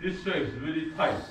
This shape is really tight.